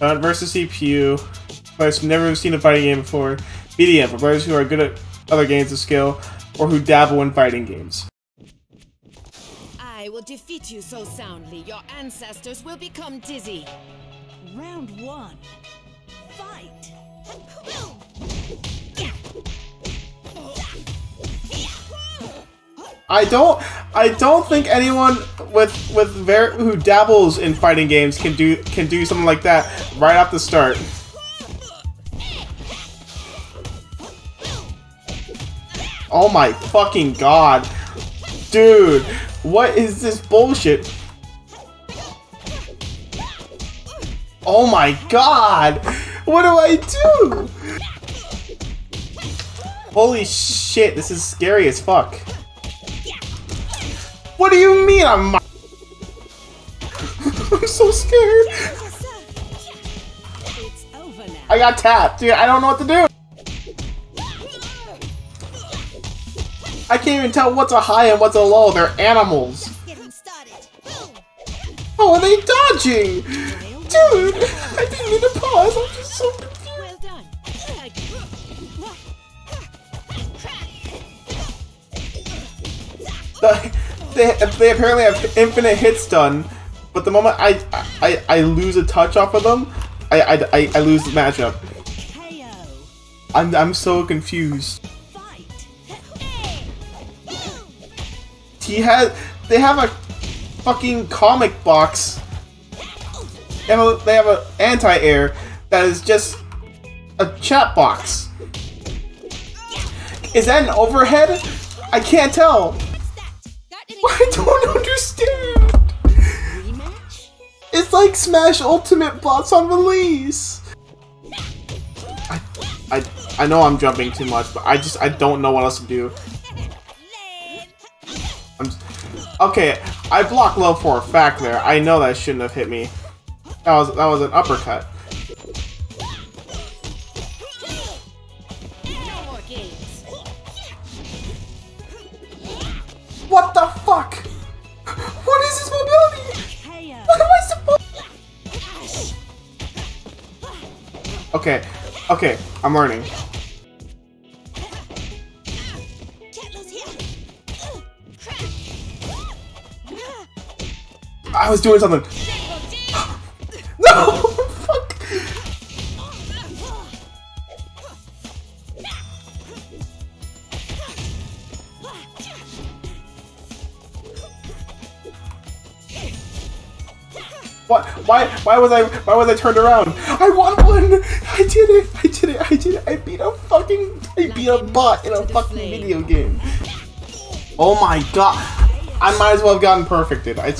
Uh, versus CPU. Players who've never seen a fighting game before. BDM for players who are good at other games of skill or who dabble in fighting games. I will defeat you so soundly, your ancestors will become dizzy. Round one. I don't I don't think anyone with with ver- who dabbles in fighting games can do can do something like that right off the start. Oh my fucking god. Dude, what is this bullshit? Oh my god! What do I do? Holy shit, this is scary as fuck. What do you mean I'm I'm so scared. It's over now. I got tapped, dude. I don't know what to do. I can't even tell what's a high and what's a low. They're animals. Oh, are they dodging? Dude, I didn't mean to pause. I'm just so confused. The- They, they apparently have infinite hit stun, but the moment I I, I lose a touch off of them, I, I, I, I lose the matchup. I'm, I'm so confused. He has they have a fucking comic box. They have a, they have an anti-air that is just a chat box. Is that an overhead? I can't tell. I don't understand. Rematch? It's like Smash Ultimate bots on release. I, I, I know I'm jumping too much, but I just I don't know what else to do. I'm just, okay, I blocked low for a fact there. I know that shouldn't have hit me. That was that was an uppercut. Fuck? What is this mobility? What am I supposed? Okay, okay, I'm learning. I was doing something. What? Why? Why was I? Why was I turned around? I won one! I did it! I did it! I did it! I beat a fucking! I beat a bot in a fucking video game. Oh my god! I might as well have gotten perfected. I.